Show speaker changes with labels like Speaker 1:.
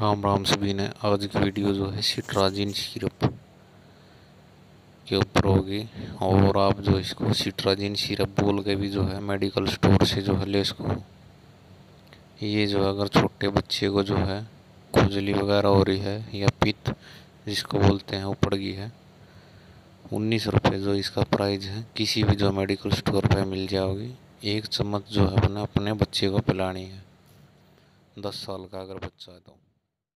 Speaker 1: राम राम सभी ने आज की वीडियो जो है सिट्राजिन सिरप के ऊपर होगी। और आप जो इसको सिट्राजिन सिरप बोल के भी जो है मेडिकल स्टोर से जो है ले इसको ये जो है अगर छोटे बच्चे को जो है खुजली वगैरह हो रही है या पित्त, जिसको बोलते हैं वो पड़ गई है, उन्नीस रुपये जो इसका प्राइस है, किसी भी जो मेडिकल स्टोर पर मिल जाओगी। एक चम्मच जो है अपने अपने बच्चे को पिलानी है। दस साल का अगर बच्चा है तो।